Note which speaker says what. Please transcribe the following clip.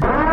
Speaker 1: Bye.